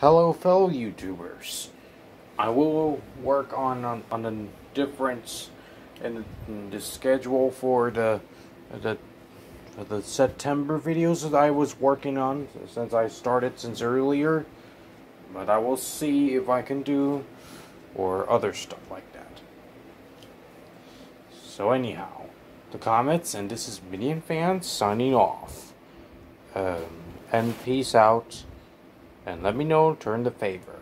Hello, fellow YouTubers. I will work on on, on the difference in, in the schedule for the the the September videos that I was working on since I started since earlier. But I will see if I can do or other stuff like that. So anyhow, the comments and this is Minion Fans signing off. Um, and peace out. And let me know, turn the favor.